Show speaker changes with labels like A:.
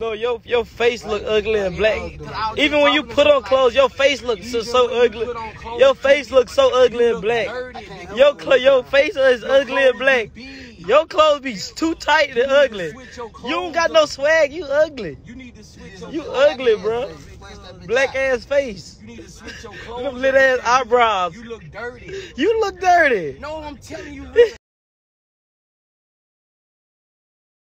A: No, your your face look ugly and black. Even when you put on clothes, your face looks so, ugly. Your face looks so ugly and black. Your cl- your face is ugly and black. Your clothes be too tight and ugly. You don't got no swag. You ugly.
B: You
A: ugly, bro. Black ass face.
B: You need to switch your clothes.
A: lit ass eyebrows.
B: You look dirty.
A: You look dirty.
B: No, I'm telling you.